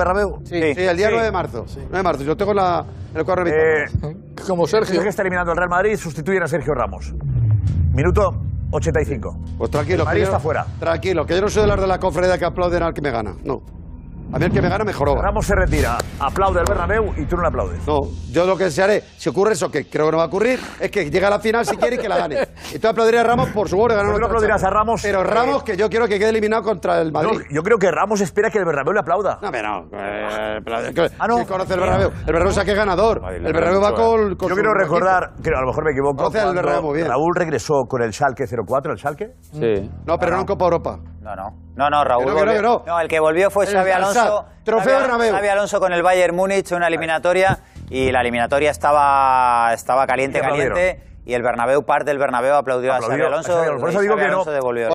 Bernabéu? Sí, sí, el día 9 de marzo. 9 de marzo. Yo tengo la, el cuadro Eh, Como Sergio. que está eliminando el Real Madrid, sustituyen a Sergio Ramos. Minuto 85. Pues tranquilo. El Madrid que yo- está fuera. Tranquilo, que yo no soy de las de la conferencia que aplauden al que me gana. No. A mí el que me gana mejoró. Ramos se retira, aplaude el Bernabéu y tú no le aplaudes. No, yo lo que desearé, si ocurre eso, que creo que no va a ocurrir, es que llegue a la final si quiere y que la gane. Y tú aplaudirías a Ramos por su gol de ganar ¿Por qué no aplaudirás a Ramos? Pero Ramos, que yo quiero que quede eliminado contra el Madrid. No, yo creo que Ramos espera que el Bernabéu le aplauda. No, pero no. eh, pero, ¿qué- Ah, no. ¿Quién conoce el Bernabéu? El Bernabéu saque ganador. El Bernabéu va con, con Yo quiero recordar, que a lo mejor me equivoco. Raúl regresó con el Schalke 04, ¿el Schalke? Sí. No, pero no en Copa Europa. No, no. No, no, Raúl. Que no, que no, volvió- que no. el que volvió fue Xavi. Alonso. Trofeo Bernabéu. Xavi Alonso con el Bayern Múnich, una eliminatoria. Y la eliminatoria estaba, estaba caliente, caliente. Y el Bernabéu, parte del Bernabéu, aplaudió, a Xavi a Alonso. Xavi Alonso. Por eso digo Xavi que no. Devolvió.